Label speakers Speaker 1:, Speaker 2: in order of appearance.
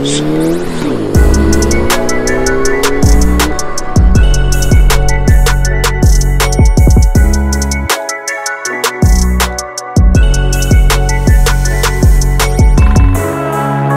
Speaker 1: News.